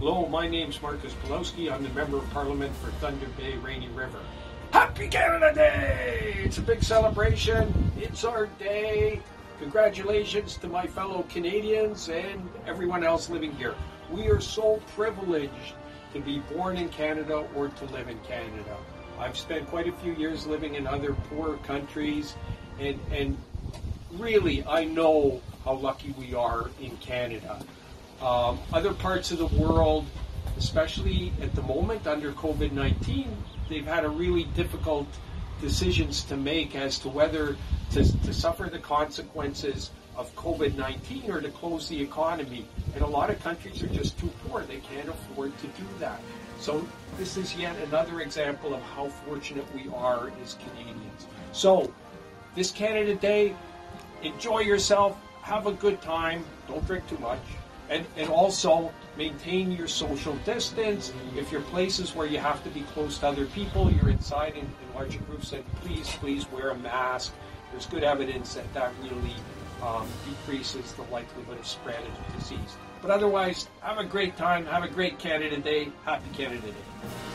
Hello, my name's Marcus Powlowski. I'm the Member of Parliament for Thunder Bay Rainy River. Happy Canada Day! It's a big celebration. It's our day. Congratulations to my fellow Canadians and everyone else living here. We are so privileged to be born in Canada or to live in Canada. I've spent quite a few years living in other poor countries, and, and really, I know how lucky we are in Canada. Um, other parts of the world, especially at the moment under COVID 19, they've had a really difficult decisions to make as to whether to, to suffer the consequences of COVID 19 or to close the economy. And a lot of countries are just too poor. They can't afford to do that. So, this is yet another example of how fortunate we are as Canadians. So, this Canada Day, enjoy yourself, have a good time, don't drink too much and, and also maintain your social distance. If you're places where you have to be close to other people, you're inside in, in larger groups, then please, please wear a mask. There's good evidence that that really um, decreases the likelihood of spread of disease. But otherwise, have a great time. Have a great Canada Day. Happy Canada Day.